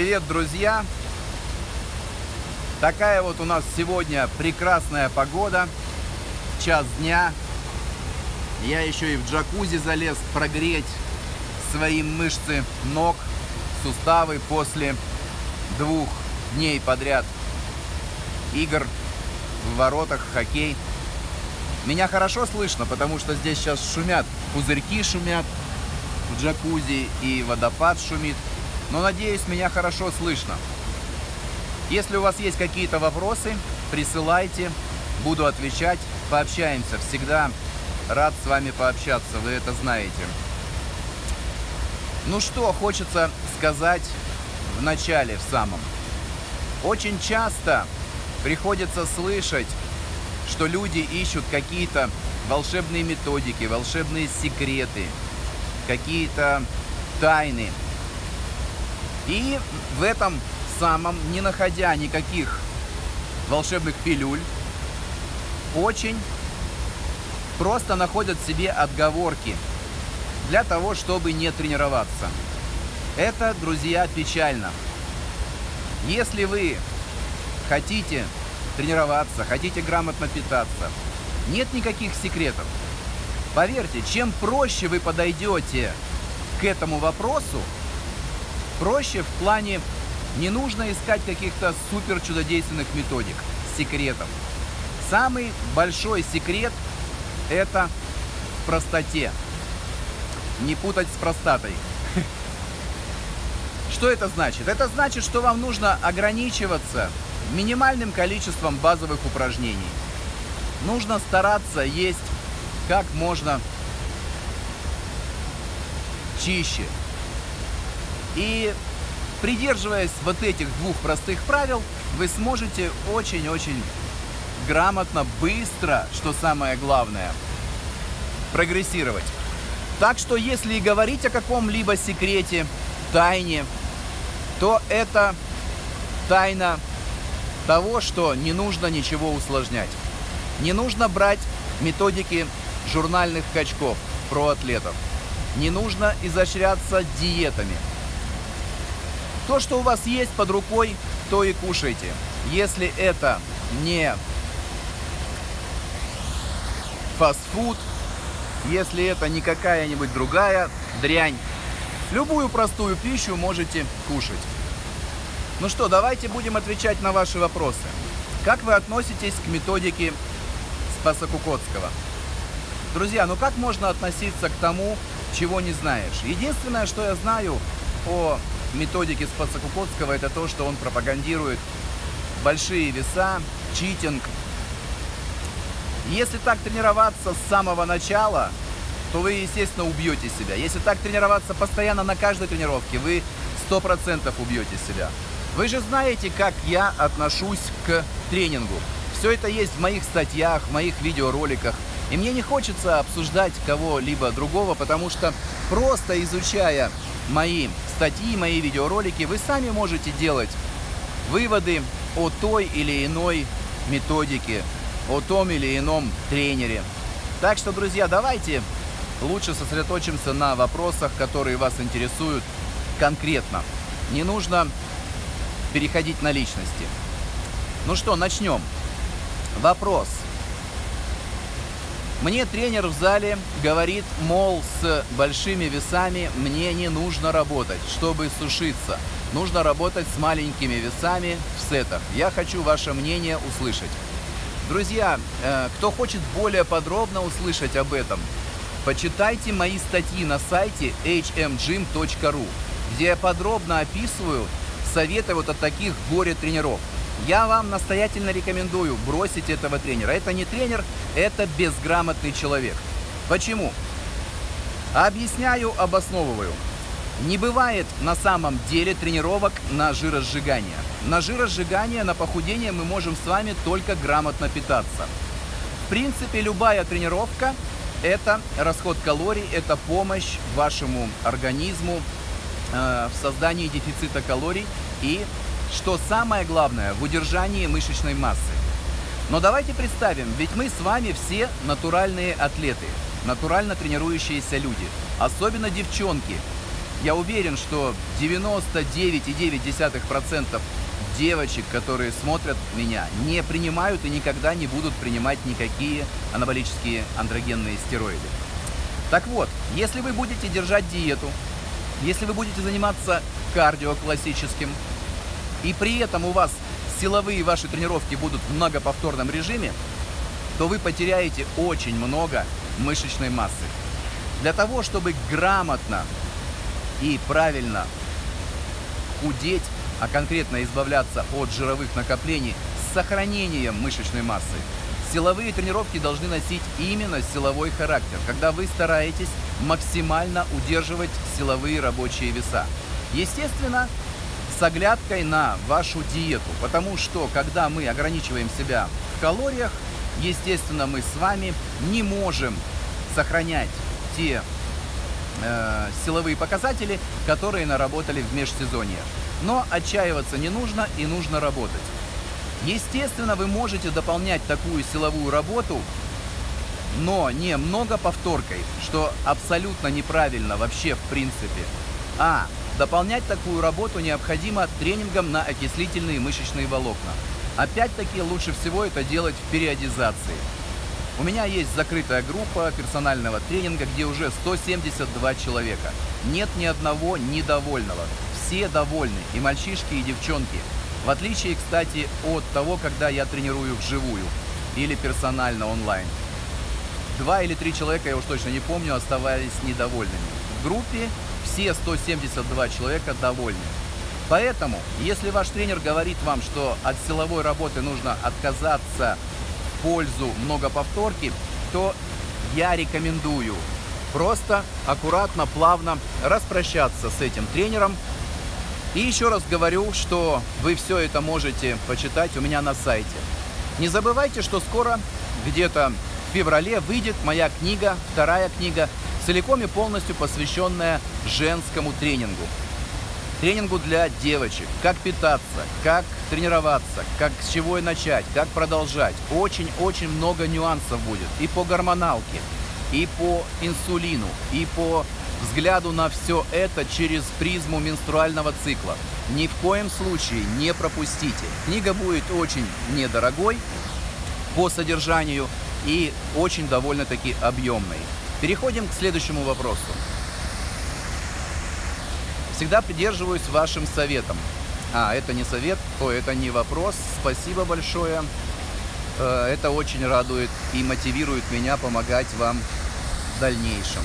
Привет, друзья! Такая вот у нас сегодня прекрасная погода. Час дня. Я еще и в джакузи залез прогреть свои мышцы ног, суставы после двух дней подряд игр в воротах, хоккей. Меня хорошо слышно, потому что здесь сейчас шумят, пузырьки шумят в джакузи и водопад шумит. Но надеюсь, меня хорошо слышно. Если у вас есть какие-то вопросы, присылайте, буду отвечать, пообщаемся. Всегда рад с вами пообщаться, вы это знаете. Ну что хочется сказать в начале, в самом. Очень часто приходится слышать что люди ищут какие-то волшебные методики, волшебные секреты, какие-то тайны. И в этом самом, не находя никаких волшебных пилюль, очень просто находят себе отговорки для того, чтобы не тренироваться. Это, друзья, печально. Если вы хотите тренироваться, хотите грамотно питаться, нет никаких секретов. Поверьте, чем проще вы подойдете к этому вопросу, проще в плане не нужно искать каких-то супер чудодейственных методик, секретов. Самый большой секрет – это в простоте. Не путать с простатой. Что это значит? Это значит, что вам нужно ограничиваться минимальным количеством базовых упражнений. Нужно стараться есть как можно чище. И придерживаясь вот этих двух простых правил, вы сможете очень-очень грамотно, быстро, что самое главное, прогрессировать. Так что если и говорить о каком-либо секрете, тайне, то это тайна того, что не нужно ничего усложнять. Не нужно брать методики журнальных качков, про атлетов. Не нужно изощряться диетами. То, что у вас есть под рукой, то и кушайте. Если это не фастфуд, если это не какая-нибудь другая дрянь, любую простую пищу можете кушать. Ну что, давайте будем отвечать на ваши вопросы. Как вы относитесь к методике Спаса Кукотского? Друзья, ну как можно относиться к тому, чего не знаешь? Единственное, что я знаю о методике Спаса Кукотского, это то, что он пропагандирует большие веса, читинг. Если так тренироваться с самого начала, то вы, естественно, убьете себя. Если так тренироваться постоянно на каждой тренировке, вы 100% убьете себя. Вы же знаете, как я отношусь к тренингу. Все это есть в моих статьях, в моих видеороликах. И мне не хочется обсуждать кого-либо другого, потому что просто изучая мои статьи, мои видеоролики, вы сами можете делать выводы о той или иной методике, о том или ином тренере. Так что, друзья, давайте лучше сосредоточимся на вопросах, которые вас интересуют конкретно. Не нужно переходить на личности. Ну что, начнем. Вопрос. Мне тренер в зале говорит, мол, с большими весами мне не нужно работать, чтобы сушиться. Нужно работать с маленькими весами в сетах. Я хочу ваше мнение услышать. Друзья, э, кто хочет более подробно услышать об этом, почитайте мои статьи на сайте hmgym.ru, где я подробно описываю советы вот от таких горе-тренеров. Я вам настоятельно рекомендую бросить этого тренера. Это не тренер, это безграмотный человек. Почему? Объясняю, обосновываю. Не бывает на самом деле тренировок на жиросжигание. На жиросжигание, на похудение мы можем с вами только грамотно питаться. В принципе, любая тренировка – это расход калорий, это помощь вашему организму Э, в создании дефицита калорий и, что самое главное, в удержании мышечной массы. Но давайте представим, ведь мы с вами все натуральные атлеты, натурально тренирующиеся люди, особенно девчонки. Я уверен, что 99,9% девочек, которые смотрят меня, не принимают и никогда не будут принимать никакие анаболические андрогенные стероиды. Так вот, если вы будете держать диету, если вы будете заниматься кардио классическим, и при этом у вас силовые ваши тренировки будут в многоповторном режиме, то вы потеряете очень много мышечной массы. Для того, чтобы грамотно и правильно худеть, а конкретно избавляться от жировых накоплений с сохранением мышечной массы, силовые тренировки должны носить именно силовой характер, когда вы стараетесь максимально удерживать силовые рабочие веса. Естественно, с оглядкой на вашу диету, потому что когда мы ограничиваем себя в калориях, естественно, мы с вами не можем сохранять те э, силовые показатели, которые наработали в межсезонье. Но отчаиваться не нужно и нужно работать. Естественно, вы можете дополнять такую силовую работу, но не много повторкой, что абсолютно неправильно вообще в принципе, а дополнять такую работу необходимо тренингом на окислительные мышечные волокна. Опять-таки лучше всего это делать в периодизации. У меня есть закрытая группа персонального тренинга, где уже 172 человека. Нет ни одного недовольного. Все довольны, и мальчишки, и девчонки. В отличие, кстати, от того, когда я тренирую вживую или персонально онлайн. Два или три человека, я уж точно не помню, оставались недовольными. В группе все 172 человека довольны. Поэтому, если ваш тренер говорит вам, что от силовой работы нужно отказаться в пользу многоповторки, то я рекомендую просто аккуратно, плавно распрощаться с этим тренером. И еще раз говорю, что вы все это можете почитать у меня на сайте. Не забывайте, что скоро, где-то в феврале, выйдет моя книга, вторая книга, целиком и полностью посвященная женскому тренингу тренингу для девочек, как питаться, как тренироваться, как с чего и начать, как продолжать. Очень-очень много нюансов будет и по гормоналке, и по инсулину, и по взгляду на все это через призму менструального цикла. Ни в коем случае не пропустите. Книга будет очень недорогой по содержанию и очень довольно-таки объемной. Переходим к следующему вопросу всегда придерживаюсь вашим советом. А, это не совет, то это не вопрос. Спасибо большое. Э, это очень радует и мотивирует меня помогать вам в дальнейшем.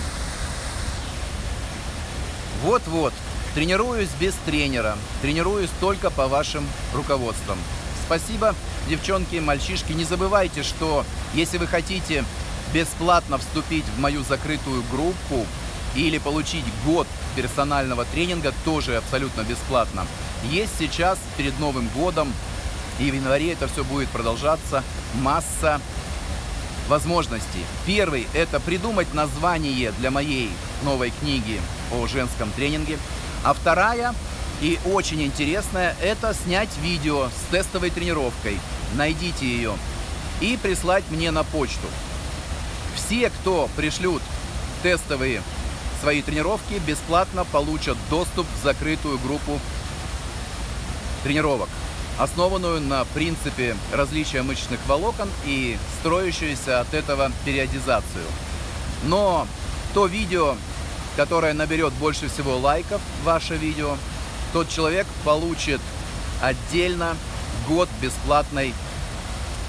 Вот-вот, тренируюсь без тренера, тренируюсь только по вашим руководствам. Спасибо, девчонки мальчишки. Не забывайте, что если вы хотите бесплатно вступить в мою закрытую группу или получить год персонального тренинга тоже абсолютно бесплатно. Есть сейчас перед Новым годом и в январе это все будет продолжаться масса возможностей. Первый – это придумать название для моей новой книги о женском тренинге. А вторая и очень интересная – это снять видео с тестовой тренировкой. Найдите ее и прислать мне на почту. Все, кто пришлют тестовые свои тренировки бесплатно получат доступ в закрытую группу тренировок, основанную на принципе различия мышечных волокон и строящуюся от этого периодизацию. Но то видео, которое наберет больше всего лайков, ваше видео, тот человек получит отдельно год бесплатной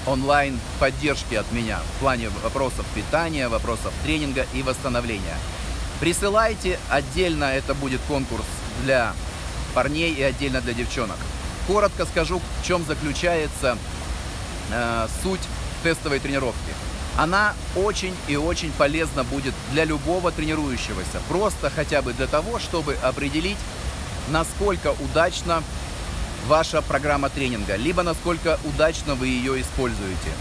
онлайн поддержки от меня в плане вопросов питания, вопросов тренинга и восстановления. Присылайте, отдельно это будет конкурс для парней и отдельно для девчонок. Коротко скажу, в чем заключается э, суть тестовой тренировки. Она очень и очень полезна будет для любого тренирующегося. Просто хотя бы для того, чтобы определить, насколько удачно ваша программа тренинга, либо насколько удачно вы ее используете.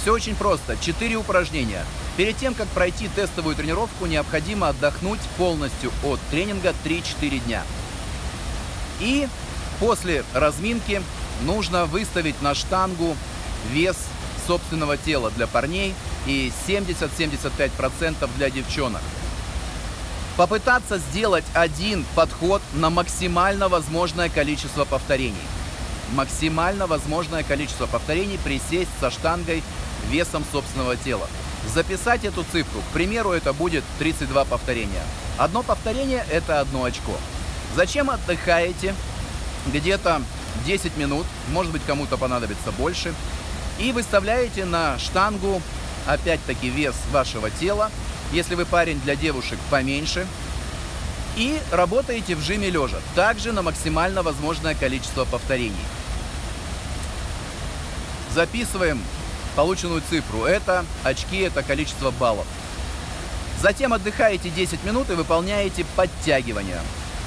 Все очень просто. Четыре упражнения. Перед тем, как пройти тестовую тренировку, необходимо отдохнуть полностью от тренинга 3-4 дня. И после разминки нужно выставить на штангу вес собственного тела для парней и 70-75% для девчонок. Попытаться сделать один подход на максимально возможное количество повторений. Максимально возможное количество повторений присесть со штангой весом собственного тела. Записать эту цифру, к примеру, это будет 32 повторения. Одно повторение – это одно очко. Зачем отдыхаете где-то 10 минут, может быть кому-то понадобится больше, и выставляете на штангу опять-таки вес вашего тела, если вы парень для девушек поменьше, и работаете в жиме лежа, также на максимально возможное количество повторений. Записываем полученную цифру. Это очки, это количество баллов. Затем отдыхаете 10 минут и выполняете подтягивания.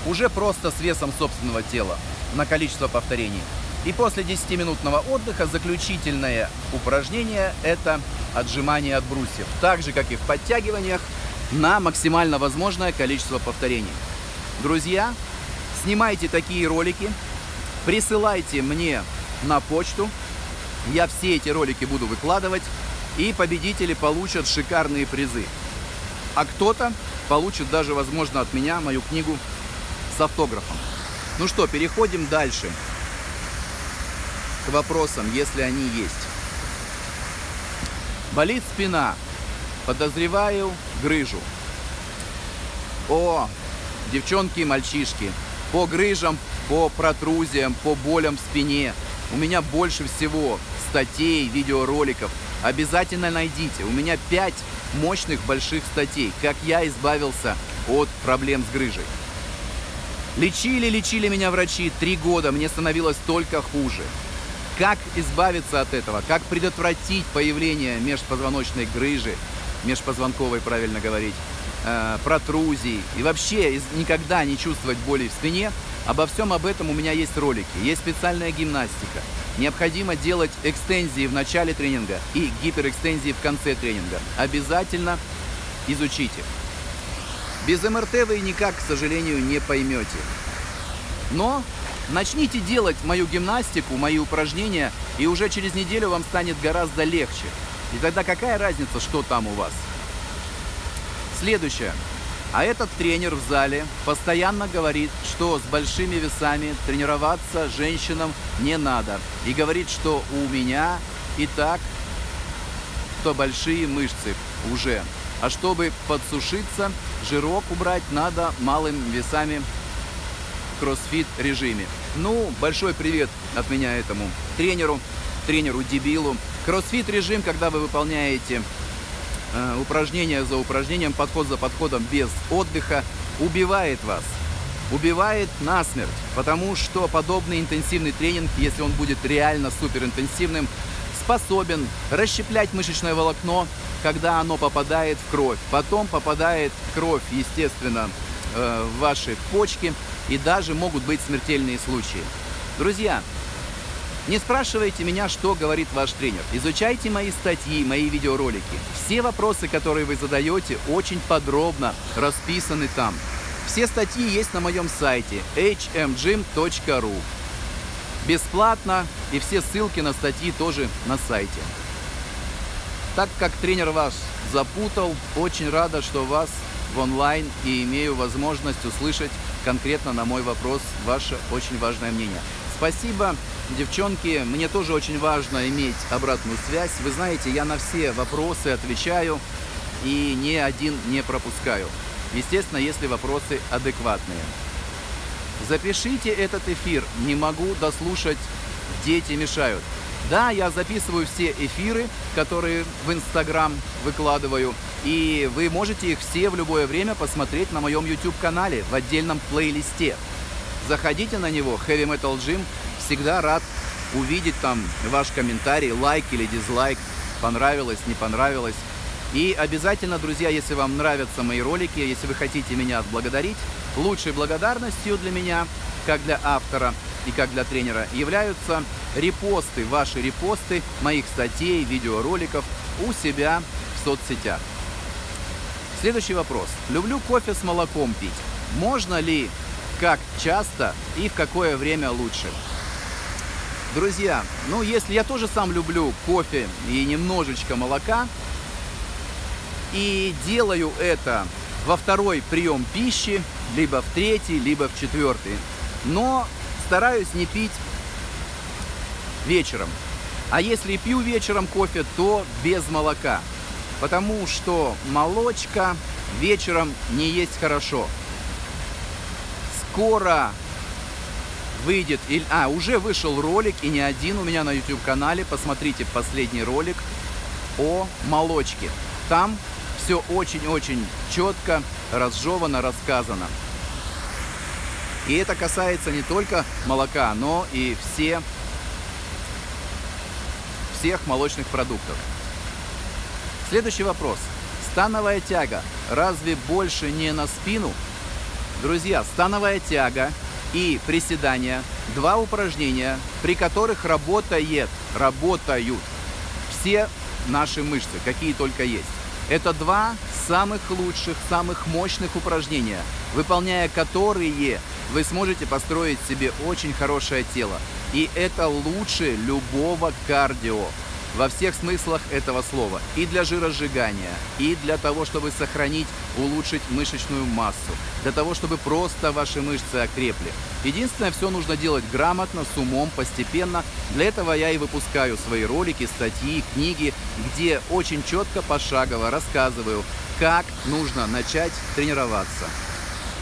Уже просто с весом собственного тела на количество повторений. И после 10-минутного отдыха заключительное упражнение – это отжимание от брусьев. Так же, как и в подтягиваниях, на максимально возможное количество повторений. Друзья, снимайте такие ролики, присылайте мне на почту. Я все эти ролики буду выкладывать, и победители получат шикарные призы. А кто-то получит даже, возможно, от меня мою книгу с автографом. Ну что, переходим дальше к вопросам, если они есть. Болит спина. Подозреваю грыжу. О, девчонки и мальчишки, по грыжам, по протрузиям, по болям в спине. У меня больше всего статей, видеороликов. Обязательно найдите. У меня 5 мощных больших статей, как я избавился от проблем с грыжей. Лечили, лечили меня врачи три года, мне становилось только хуже. Как избавиться от этого? Как предотвратить появление межпозвоночной грыжи, межпозвонковой, правильно говорить, э, протрузий и вообще никогда не чувствовать боли в спине? Обо всем об этом у меня есть ролики, есть специальная гимнастика. Необходимо делать экстензии в начале тренинга и гиперэкстензии в конце тренинга. Обязательно изучите. Без МРТ вы никак, к сожалению, не поймете. Но начните делать мою гимнастику, мои упражнения, и уже через неделю вам станет гораздо легче. И тогда какая разница, что там у вас? Следующее. А этот тренер в зале постоянно говорит, что с большими весами тренироваться женщинам не надо. И говорит, что у меня и так то большие мышцы уже. А чтобы подсушиться, жирок убрать надо малыми весами кроссфит режиме. Ну, большой привет от меня этому тренеру, тренеру-дебилу. Кроссфит режим, когда вы выполняете э, упражнение за упражнением, подход за подходом без отдыха, убивает вас. Убивает насмерть, потому что подобный интенсивный тренинг, если он будет реально суперинтенсивным, способен расщеплять мышечное волокно, когда оно попадает в кровь. Потом попадает кровь, естественно, э, в ваши почки, и даже могут быть смертельные случаи. Друзья, не спрашивайте меня, что говорит ваш тренер. Изучайте мои статьи, мои видеоролики. Все вопросы, которые вы задаете, очень подробно расписаны там. Все статьи есть на моем сайте hmgym.ru бесплатно, и все ссылки на статьи тоже на сайте. Так как тренер вас запутал, очень рада, что вас в онлайн и имею возможность услышать конкретно на мой вопрос ваше очень важное мнение. Спасибо, девчонки. Мне тоже очень важно иметь обратную связь. Вы знаете, я на все вопросы отвечаю и ни один не пропускаю. Естественно, если вопросы адекватные. Запишите этот эфир. Не могу дослушать. Дети мешают. Да, я записываю все эфиры, которые в Инстаграм выкладываю. И вы можете их все в любое время посмотреть на моем YouTube-канале в отдельном плейлисте. Заходите на него, Heavy Metal Gym. Всегда рад увидеть там ваш комментарий, лайк или дизлайк. Понравилось, не понравилось. И обязательно, друзья, если вам нравятся мои ролики, если вы хотите меня отблагодарить, лучшей благодарностью для меня, как для автора и как для тренера, являются репосты, ваши репосты моих статей, видеороликов у себя в соцсетях. Следующий вопрос. Люблю кофе с молоком пить. Можно ли, как часто и в какое время лучше? Друзья, ну если я тоже сам люблю кофе и немножечко молока, и делаю это во второй прием пищи, либо в третий, либо в четвертый. Но стараюсь не пить вечером. А если пью вечером кофе, то без молока. Потому что молочка вечером не есть хорошо. Скоро выйдет, а, уже вышел ролик, и не один у меня на YouTube-канале. Посмотрите последний ролик о молочке. Там все очень-очень четко, разжевано, рассказано. И это касается не только молока, но и все, всех молочных продуктов. Следующий вопрос. Становая тяга разве больше не на спину? Друзья, становая тяга и приседания – два упражнения, при которых работает, работают все наши мышцы, какие только есть. Это два самых лучших, самых мощных упражнения, выполняя которые вы сможете построить себе очень хорошее тело. И это лучше любого кардио во всех смыслах этого слова. И для жиросжигания, и для того, чтобы сохранить, улучшить мышечную массу, для того, чтобы просто ваши мышцы окрепли. Единственное, все нужно делать грамотно, с умом, постепенно. Для этого я и выпускаю свои ролики, статьи, книги, где очень четко, пошагово рассказываю, как нужно начать тренироваться.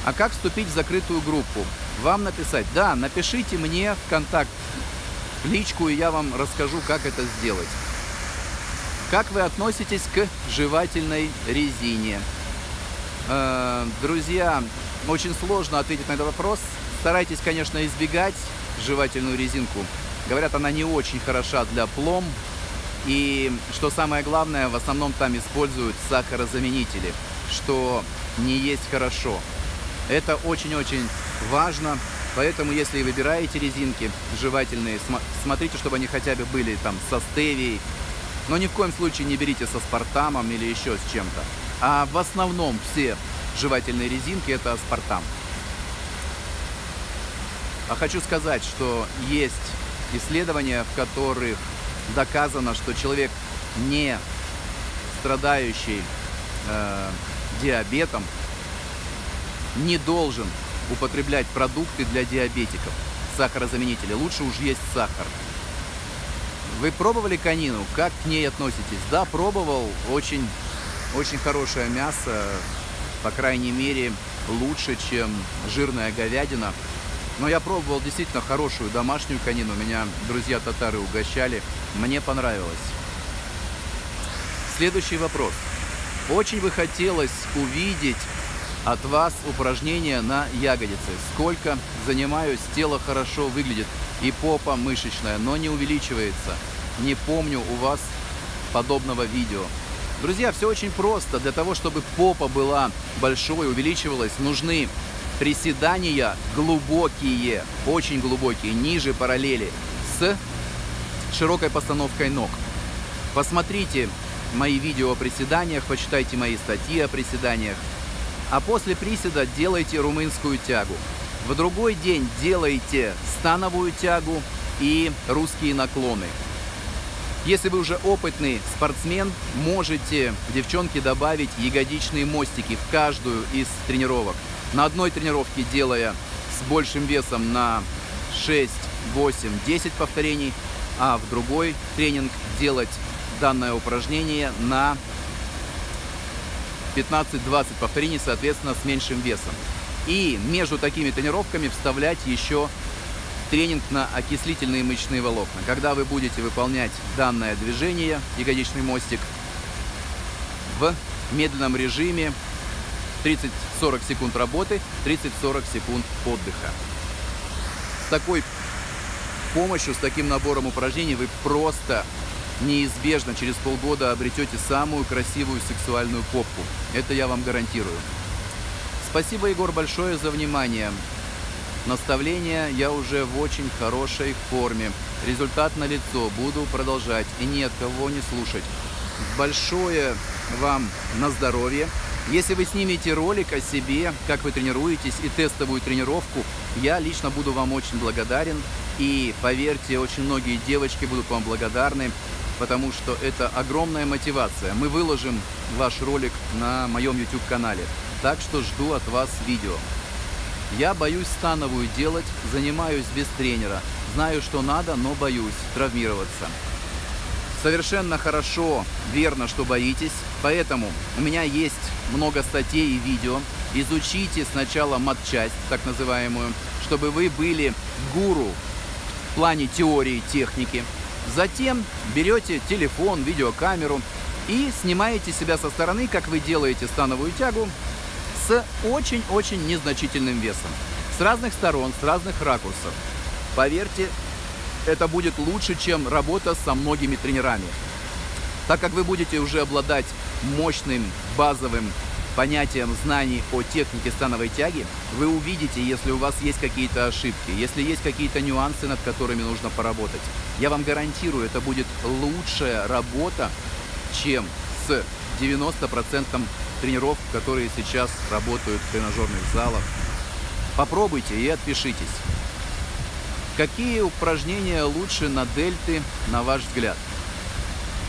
А как вступить в закрытую группу? Вам написать, да, напишите мне в контакт в личку, и я вам расскажу, как это сделать. Как вы относитесь к жевательной резине? Э, друзья, очень сложно ответить на этот вопрос. Старайтесь, конечно, избегать жевательную резинку. Говорят, она не очень хороша для пломб. И что самое главное, в основном там используют сахарозаменители, что не есть хорошо. Это очень-очень важно. Поэтому, если выбираете резинки жевательные, смотрите, чтобы они хотя бы были там со стевией. Но ни в коем случае не берите со спартамом или еще с чем-то. А в основном все жевательные резинки это спартам. А хочу сказать, что есть исследования, в которых доказано, что человек не страдающий э, диабетом не должен употреблять продукты для диабетиков, сахарозаменители. Лучше уж есть сахар. Вы пробовали конину? Как к ней относитесь? Да, пробовал. Очень, очень хорошее мясо. По крайней мере, лучше, чем жирная говядина. Но я пробовал действительно хорошую домашнюю конину. Меня друзья-татары угощали. Мне понравилось. Следующий вопрос. Очень бы хотелось увидеть от вас упражнения на ягодицы. Сколько занимаюсь, тело хорошо выглядит и попа мышечная, но не увеличивается. Не помню у вас подобного видео. Друзья, все очень просто. Для того, чтобы попа была большой, увеличивалась, нужны приседания глубокие, очень глубокие, ниже параллели, с широкой постановкой ног. Посмотрите мои видео о приседаниях, почитайте мои статьи о приседаниях. А после приседа делайте румынскую тягу. В другой день делайте становую тягу и русские наклоны. Если вы уже опытный спортсмен, можете, девчонки, добавить ягодичные мостики в каждую из тренировок. На одной тренировке делая с большим весом на 6, 8, 10 повторений, а в другой тренинг делать данное упражнение на 15-20 повторений, соответственно, с меньшим весом. И между такими тренировками вставлять еще тренинг на окислительные мышечные волокна. Когда вы будете выполнять данное движение, ягодичный мостик, в медленном режиме 30-40 секунд работы, 30-40 секунд отдыха. С такой помощью, с таким набором упражнений вы просто неизбежно через полгода обретете самую красивую сексуальную попку. Это я вам гарантирую. Спасибо, Егор, большое за внимание. Наставление я уже в очень хорошей форме. Результат на лицо. Буду продолжать и ни от кого не слушать. Большое вам на здоровье. Если вы снимете ролик о себе, как вы тренируетесь и тестовую тренировку, я лично буду вам очень благодарен. И поверьте, очень многие девочки будут вам благодарны потому что это огромная мотивация. Мы выложим ваш ролик на моем YouTube-канале. так что жду от вас видео. Я боюсь становую делать, занимаюсь без тренера. Знаю, что надо, но боюсь травмироваться. Совершенно хорошо, верно, что боитесь. Поэтому у меня есть много статей и видео. Изучите сначала матчасть, так называемую, чтобы вы были гуру в плане теории, техники. Затем берете телефон, видеокамеру и снимаете себя со стороны, как вы делаете становую тягу, с очень-очень незначительным весом. С разных сторон, с разных ракурсов. Поверьте, это будет лучше, чем работа со многими тренерами. Так как вы будете уже обладать мощным базовым понятием знаний о технике становой тяги, вы увидите, если у вас есть какие-то ошибки, если есть какие-то нюансы, над которыми нужно поработать. Я вам гарантирую, это будет лучшая работа, чем с 90% тренеров, которые сейчас работают в тренажерных залах. Попробуйте и отпишитесь. Какие упражнения лучше на дельты, на ваш взгляд?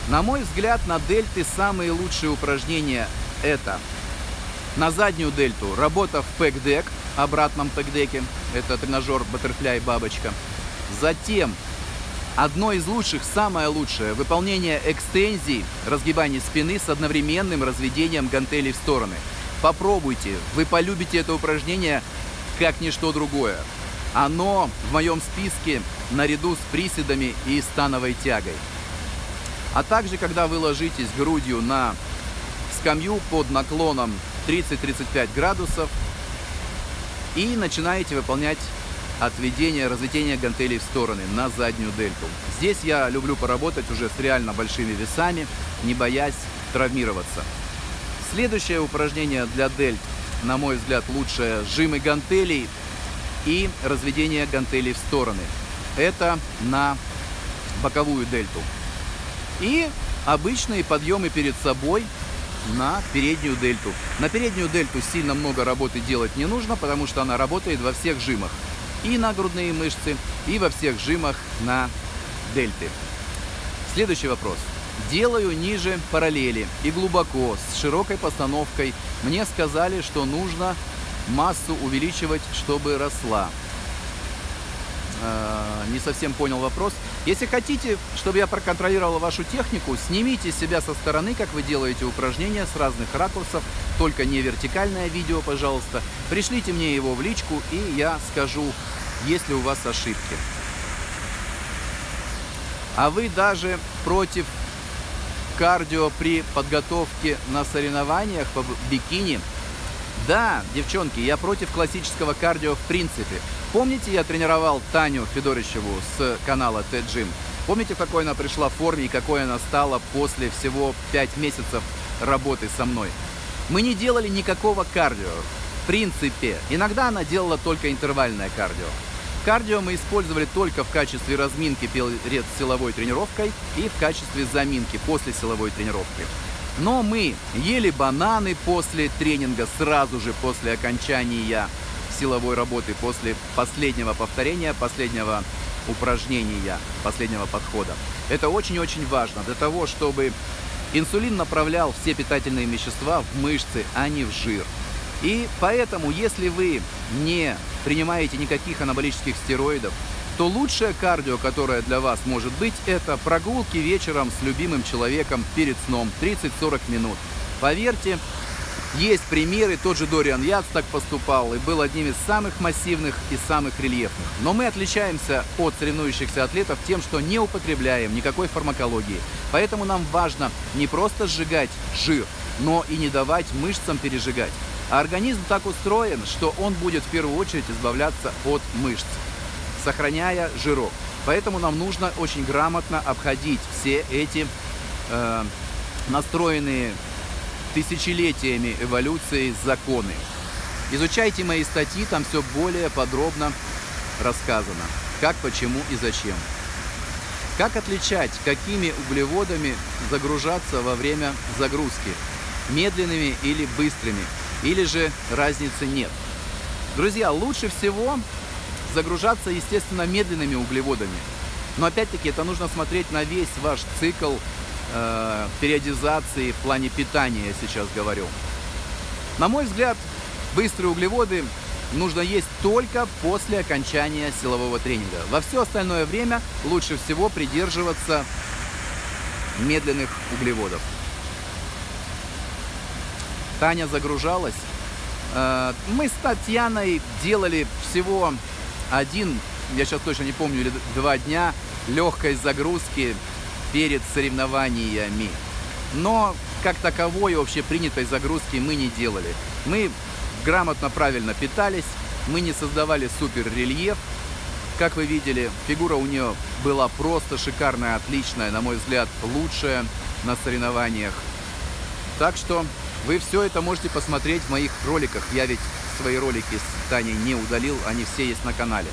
На мой взгляд, на дельты самые лучшие упражнения это на заднюю дельту работа в пэкдек, обратном пэкдеке, это тренажер Butterfly бабочка. Затем одно из лучших, самое лучшее, выполнение экстензий, разгибания спины с одновременным разведением гантелей в стороны. Попробуйте, вы полюбите это упражнение как ничто другое. Оно в моем списке наряду с приседами и становой тягой. А также, когда вы ложитесь грудью на скамью под наклоном 30-35 градусов и начинаете выполнять отведение, разведение гантелей в стороны на заднюю дельту. Здесь я люблю поработать уже с реально большими весами, не боясь травмироваться. Следующее упражнение для дельт, на мой взгляд, лучшее жимы гантелей и разведение гантелей в стороны. Это на боковую дельту. И обычные подъемы перед собой на переднюю дельту. На переднюю дельту сильно много работы делать не нужно, потому что она работает во всех жимах. И на грудные мышцы, и во всех жимах на дельты. Следующий вопрос. Делаю ниже параллели и глубоко, с широкой постановкой. Мне сказали, что нужно массу увеличивать, чтобы росла. Э, не совсем понял вопрос. Если хотите, чтобы я проконтролировал вашу технику, снимите себя со стороны, как вы делаете упражнения с разных ракурсов, только не вертикальное видео, пожалуйста. Пришлите мне его в личку, и я скажу, есть ли у вас ошибки. А вы даже против кардио при подготовке на соревнованиях по бикини – да, девчонки, я против классического кардио в принципе. Помните, я тренировал Таню Федоричеву с канала Т-Джим? Помните, в какой она пришла в форме и какой она стала после всего 5 месяцев работы со мной? Мы не делали никакого кардио. В принципе, иногда она делала только интервальное кардио. Кардио мы использовали только в качестве разминки перед силовой тренировкой и в качестве заминки после силовой тренировки. Но мы ели бананы после тренинга, сразу же после окончания силовой работы, после последнего повторения, последнего упражнения, последнего подхода. Это очень-очень важно для того, чтобы инсулин направлял все питательные вещества в мышцы, а не в жир. И поэтому, если вы не принимаете никаких анаболических стероидов, то лучшее кардио, которое для вас может быть, это прогулки вечером с любимым человеком перед сном 30-40 минут. Поверьте, есть примеры, тот же Дориан Яц так поступал и был одним из самых массивных и самых рельефных. Но мы отличаемся от соревнующихся атлетов тем, что не употребляем никакой фармакологии. Поэтому нам важно не просто сжигать жир, но и не давать мышцам пережигать. А организм так устроен, что он будет в первую очередь избавляться от мышц сохраняя жирок. Поэтому нам нужно очень грамотно обходить все эти э, настроенные тысячелетиями эволюции законы. Изучайте мои статьи, там все более подробно рассказано. Как, почему и зачем. Как отличать, какими углеводами загружаться во время загрузки? Медленными или быстрыми? Или же разницы нет? Друзья, лучше всего загружаться, естественно, медленными углеводами. Но опять-таки это нужно смотреть на весь ваш цикл э, периодизации в плане питания, я сейчас говорю. На мой взгляд, быстрые углеводы нужно есть только после окончания силового тренинга. Во все остальное время лучше всего придерживаться медленных углеводов. Таня загружалась. Э, мы с Татьяной делали всего один, я сейчас точно не помню, или два дня легкой загрузки перед соревнованиями. Но как таковой общепринятой загрузки мы не делали. Мы грамотно, правильно питались, мы не создавали супер рельеф. Как вы видели, фигура у нее была просто шикарная, отличная, на мой взгляд, лучшая на соревнованиях. Так что вы все это можете посмотреть в моих роликах. Я ведь свои ролики с Таней не удалил, они все есть на канале.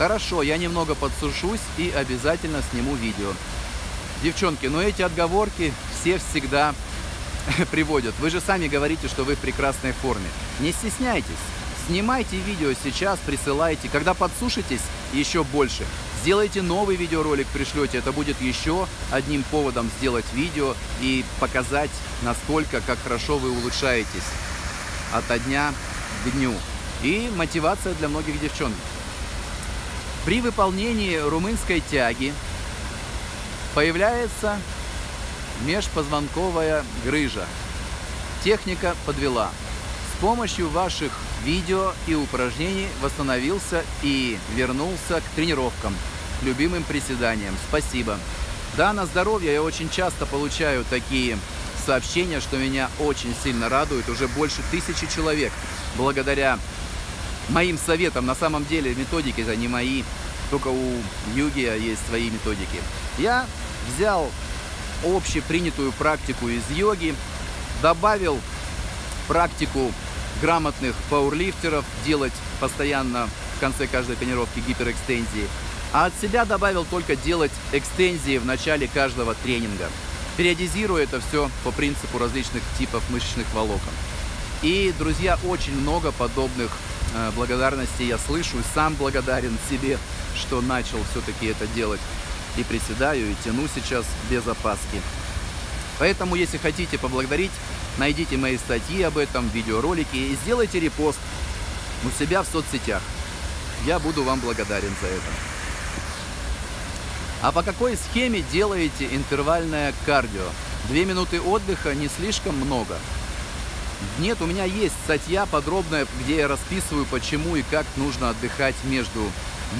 Хорошо, я немного подсушусь и обязательно сниму видео. Девчонки, но эти отговорки все всегда приводят. Вы же сами говорите, что вы в прекрасной форме. Не стесняйтесь. Снимайте видео сейчас, присылайте. Когда подсушитесь, еще больше. Сделайте новый видеоролик, пришлете. Это будет еще одним поводом сделать видео и показать, насколько, как хорошо вы улучшаетесь от дня к дню. И мотивация для многих девчонок. При выполнении румынской тяги появляется межпозвонковая грыжа. Техника подвела. С помощью ваших видео и упражнений восстановился и вернулся к тренировкам, к любимым приседаниям. Спасибо. Да, на здоровье я очень часто получаю такие сообщения, что меня очень сильно радует. Уже больше тысячи человек благодаря моим советам. На самом деле методики это не мои, только у Югия есть свои методики. Я взял общепринятую практику из йоги, добавил практику грамотных пауэрлифтеров, делать постоянно в конце каждой тренировки гиперэкстензии, а от себя добавил только делать экстензии в начале каждого тренинга, периодизируя это все по принципу различных типов мышечных волокон. И, друзья, очень много подобных э, благодарностей я слышу, и сам благодарен себе, что начал все-таки это делать и приседаю, и тяну сейчас без опаски. Поэтому, если хотите поблагодарить, найдите мои статьи об этом, видеоролики и сделайте репост у себя в соцсетях. Я буду вам благодарен за это. А по какой схеме делаете интервальное кардио? Две минуты отдыха не слишком много. Нет, у меня есть статья подробная, где я расписываю, почему и как нужно отдыхать между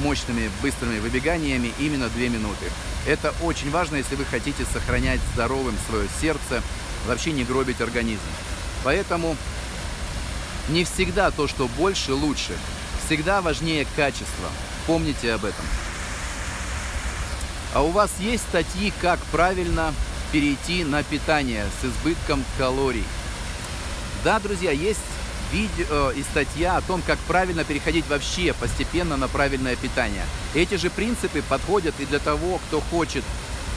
мощными быстрыми выбеганиями именно 2 минуты. Это очень важно, если вы хотите сохранять здоровым свое сердце, вообще не гробить организм. Поэтому не всегда то, что больше, лучше. Всегда важнее качество. Помните об этом. А у вас есть статьи, как правильно перейти на питание с избытком калорий? Да, друзья, есть видео и статья о том, как правильно переходить вообще постепенно на правильное питание. Эти же принципы подходят и для того, кто хочет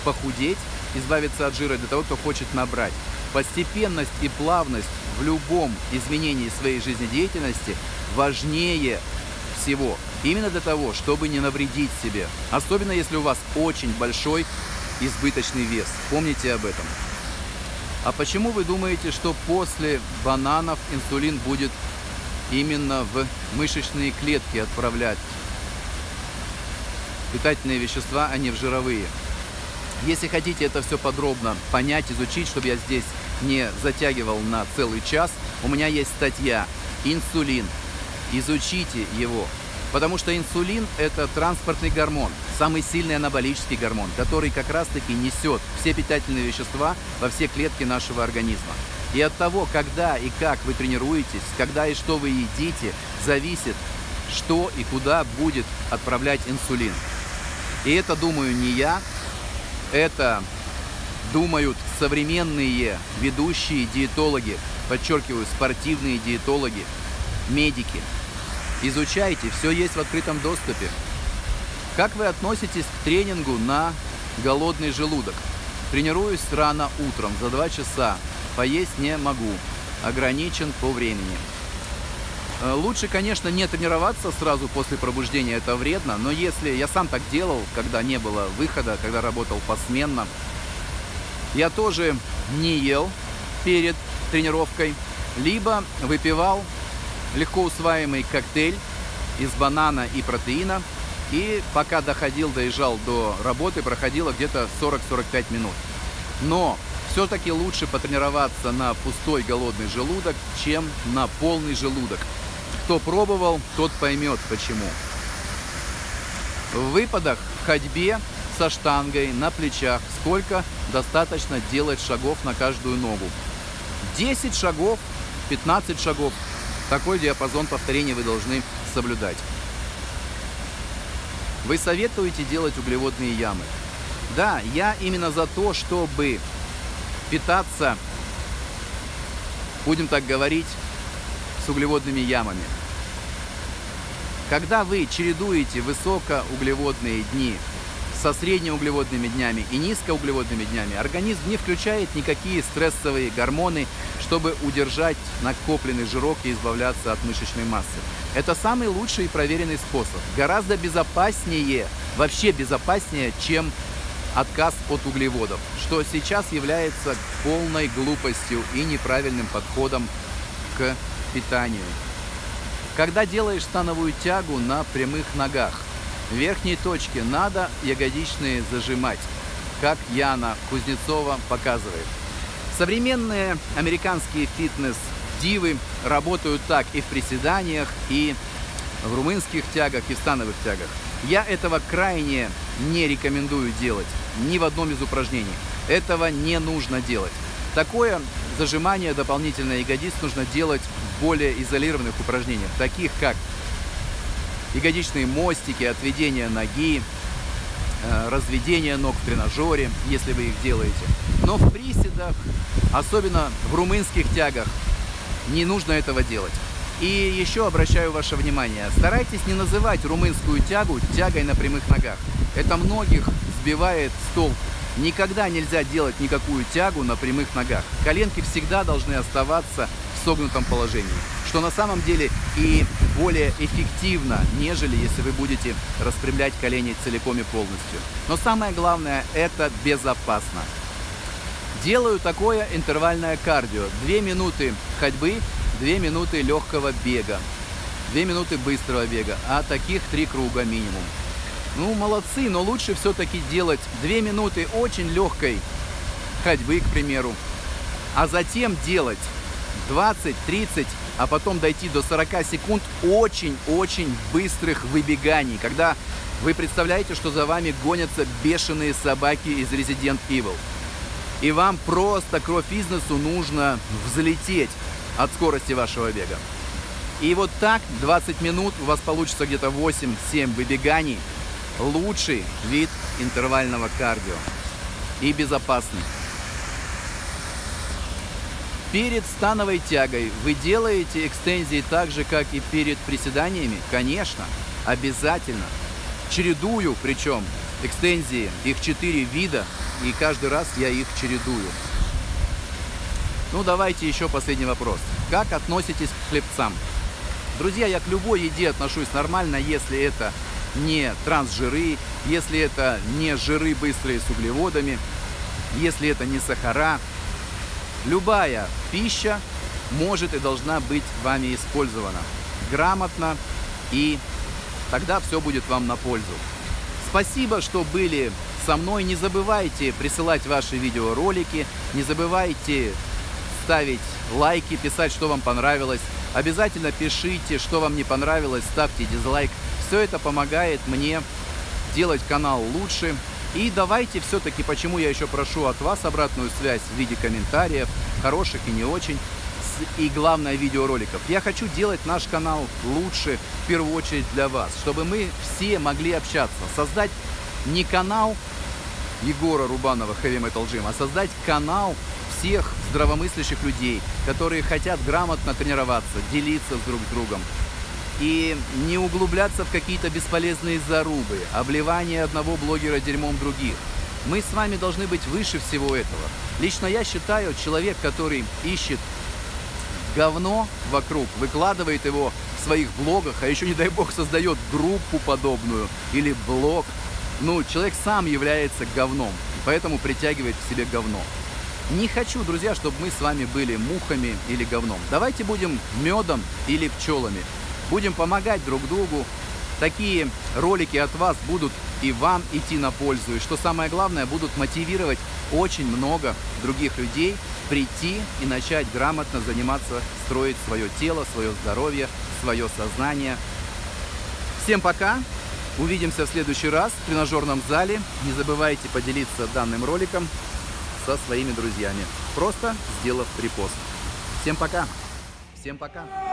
похудеть, избавиться от жира, для того, кто хочет набрать. Постепенность и плавность в любом изменении своей жизнедеятельности важнее всего. Именно для того, чтобы не навредить себе. Особенно если у вас очень большой избыточный вес. Помните об этом. А почему вы думаете, что после бананов инсулин будет именно в мышечные клетки отправлять питательные вещества, а не в жировые? Если хотите это все подробно понять, изучить, чтобы я здесь не затягивал на целый час, у меня есть статья «Инсулин». Изучите его, Потому что инсулин – это транспортный гормон, самый сильный анаболический гормон, который как раз-таки несет все питательные вещества во все клетки нашего организма. И от того, когда и как вы тренируетесь, когда и что вы едите, зависит, что и куда будет отправлять инсулин. И это, думаю, не я, это думают современные ведущие диетологи, подчеркиваю, спортивные диетологи, медики – Изучайте, все есть в открытом доступе. Как вы относитесь к тренингу на голодный желудок? Тренируюсь рано утром, за 2 часа. Поесть не могу. Ограничен по времени. Э, лучше, конечно, не тренироваться сразу после пробуждения, это вредно, но если я сам так делал, когда не было выхода, когда работал посменно, я тоже не ел перед тренировкой, либо выпивал легко усваиваемый коктейль из банана и протеина. И пока доходил, доезжал до работы, проходило где-то 40-45 минут. Но все-таки лучше потренироваться на пустой голодный желудок, чем на полный желудок. Кто пробовал, тот поймет почему. В выпадах, в ходьбе со штангой на плечах сколько достаточно делать шагов на каждую ногу. 10 шагов, 15 шагов. Такой диапазон повторений вы должны соблюдать. Вы советуете делать углеводные ямы? Да, я именно за то, чтобы питаться, будем так говорить, с углеводными ямами. Когда вы чередуете высокоуглеводные дни со среднеуглеводными днями и низкоуглеводными днями, организм не включает никакие стрессовые гормоны, чтобы удержать накопленный жирок и избавляться от мышечной массы. Это самый лучший и проверенный способ. Гораздо безопаснее, вообще безопаснее, чем отказ от углеводов, что сейчас является полной глупостью и неправильным подходом к питанию. Когда делаешь становую тягу на прямых ногах, верхней точке надо ягодичные зажимать, как Яна Кузнецова показывает. Современные американские фитнес-дивы работают так и в приседаниях, и в румынских тягах, и в становых тягах. Я этого крайне не рекомендую делать ни в одном из упражнений. Этого не нужно делать. Такое зажимание дополнительно ягодиц нужно делать в более изолированных упражнениях, таких как ягодичные мостики, отведение ноги, э, разведение ног в тренажере, если вы их делаете. Но в приседах, особенно в румынских тягах, не нужно этого делать. И еще обращаю ваше внимание, старайтесь не называть румынскую тягу тягой на прямых ногах. Это многих сбивает с толку. Никогда нельзя делать никакую тягу на прямых ногах. Коленки всегда должны оставаться в согнутом положении, что на самом деле и более эффективно, нежели если вы будете распрямлять колени целиком и полностью. Но самое главное, это безопасно. Делаю такое интервальное кардио. Две минуты ходьбы, две минуты легкого бега, две минуты быстрого бега, а таких три круга минимум. Ну, молодцы, но лучше все-таки делать 2 минуты очень легкой ходьбы, к примеру, а затем делать 20-30, а потом дойти до 40 секунд очень-очень быстрых выбеганий, когда вы представляете, что за вами гонятся бешеные собаки из Resident Evil. И вам просто кровь из носу нужно взлететь от скорости вашего бега. И вот так 20 минут у вас получится где-то 8-7 выбеганий лучший вид интервального кардио и безопасный. Перед становой тягой вы делаете экстензии так же, как и перед приседаниями? Конечно, обязательно. Чередую, причем экстензии, их четыре вида, и каждый раз я их чередую. Ну, давайте еще последний вопрос. Как относитесь к хлебцам? Друзья, я к любой еде отношусь нормально, если это не трансжиры, если это не жиры быстрые с углеводами, если это не сахара. Любая пища может и должна быть вами использована грамотно, и тогда все будет вам на пользу. Спасибо, что были со мной. Не забывайте присылать ваши видеоролики, не забывайте ставить лайки, писать, что вам понравилось. Обязательно пишите, что вам не понравилось, ставьте дизлайк. Все это помогает мне делать канал лучше. И давайте все-таки, почему я еще прошу от вас обратную связь в виде комментариев, хороших и не очень, и главное видеороликов. Я хочу делать наш канал лучше, в первую очередь для вас, чтобы мы все могли общаться, создать не канал Егора Рубанова Heavy Metal Gym, а создать канал всех здравомыслящих людей, которые хотят грамотно тренироваться, делиться с друг с другом, и не углубляться в какие-то бесполезные зарубы, обливание одного блогера дерьмом других. Мы с вами должны быть выше всего этого. Лично я считаю, человек, который ищет говно вокруг, выкладывает его в своих блогах, а еще, не дай бог, создает группу подобную или блог, ну, человек сам является говном, поэтому притягивает к себе говно. Не хочу, друзья, чтобы мы с вами были мухами или говном. Давайте будем медом или пчелами. Будем помогать друг другу. Такие ролики от вас будут и вам идти на пользу. И что самое главное, будут мотивировать очень много других людей прийти и начать грамотно заниматься, строить свое тело, свое здоровье, свое сознание. Всем пока! Увидимся в следующий раз в тренажерном зале. Не забывайте поделиться данным роликом со своими друзьями, просто сделав репост. Всем пока! Всем пока!